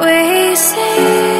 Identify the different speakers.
Speaker 1: we